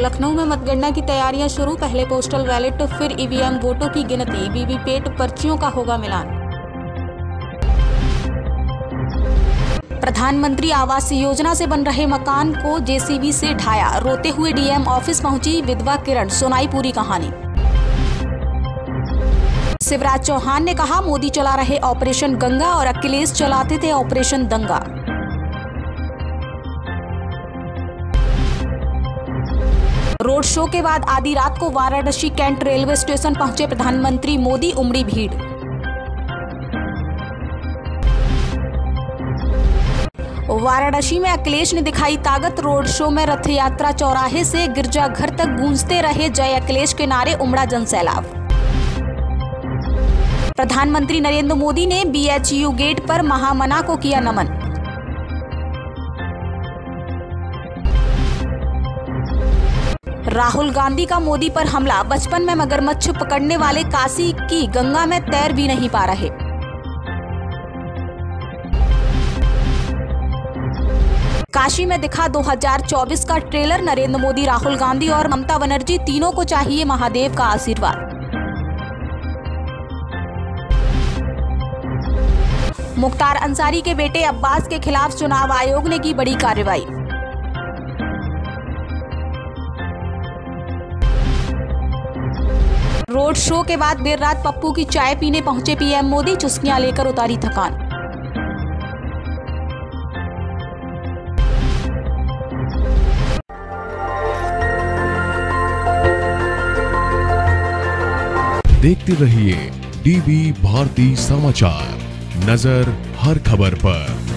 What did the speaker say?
लखनऊ में मतगणना की तैयारियाँ शुरू, पहले पोस्टल बैलेट फिर ईवीएम वोटों की गिनती वीवीपैट पर्चियों का होगा मिलान। प्रधानमंत्री आवास योजना से बन रहे मकान को जेसीबी से ढाया, रोते हुए डीएम ऑफ़िस पहुँची विधवा किरण, सुनाई पूरी कहानी। शिवराज चौहान ने कहा, मोदी चला रहे ऑपरेशन गंगा और अखिलेश चलाते थे ऑपरेशन दंगा। रोड शो के बाद आधी रात को वाराणसी कैंट रेलवे स्टेशन पहुँचे प्रधानमंत्री मोदी, उमड़ी भीड़। वाराणसी में अखिलेश ने दिखाई ताकत, रोड शो में रथ यात्रा चौराहे से गिरजाघर तक गूंजते रहे जय अखिलेश के नारे, उमड़ा जनसैलाब। प्रधानमंत्री नरेंद्र मोदी ने बीएचयू गेट पर महामना को किया नमन। राहुल गांधी का मोदी पर हमला, बचपन में मगरमच्छ पकड़ने वाले काशी की गंगा में तैर भी नहीं पा रहे। काशी में दिखा 2024 का ट्रेलर, नरेंद्र मोदी, राहुल गांधी और ममता बनर्जी तीनों को चाहिए महादेव का आशीर्वाद। मुख्तार अंसारी के बेटे अब्बास के खिलाफ चुनाव आयोग ने की बड़ी कार्रवाई। रोड शो के बाद देर रात पप्पू की चाय पीने पहुँचे पीएम मोदी, चुस्कियाँ लेकर उतारी थकान। देखते रहिए डीवी भारती समाचार, नज़र हर खबर पर।